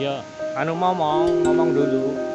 ya anu ngomong ngomong dulu.